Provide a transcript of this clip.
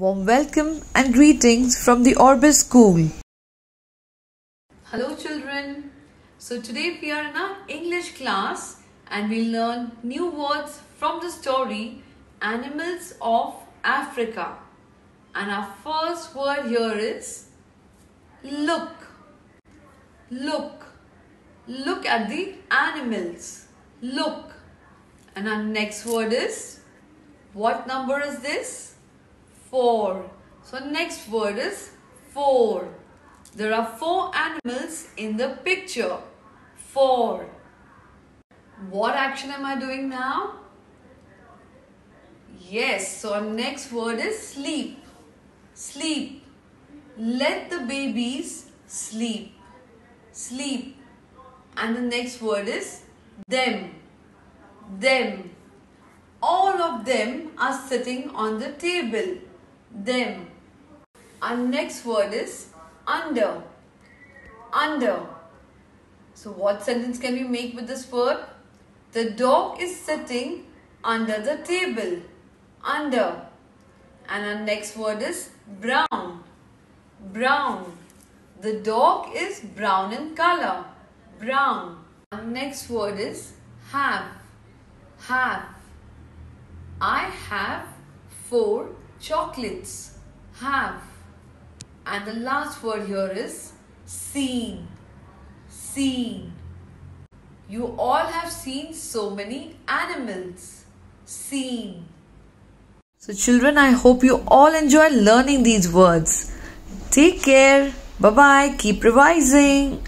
Warm welcome and greetings from the Orbis School. Hello children. So today we are in our English class and we'll learn new words from the story Animals of Africa. And our first word here is look. Look. Look at the animals. Look. And our next word is what number is this? 4. So next word is 4. There are 4 animals in the picture. 4. What action am I doing now? Yes, so next word is sleep. Sleep. Let the babies sleep. Sleep. And the next word is them. Them. All of them are sitting on the table. Them. Our next word is under. Under. So what sentence can we make with this word? The dog is sitting under the table. Under. And our next word is brown. Brown. The dog is brown in color. Brown. Our next word is have. Have. I have four chocolates. Have. And the last word here is seen. Seen. You all have seen so many animals. Seen. So, children, I hope you all enjoy learning these words. Take care. Bye bye. Keep revising.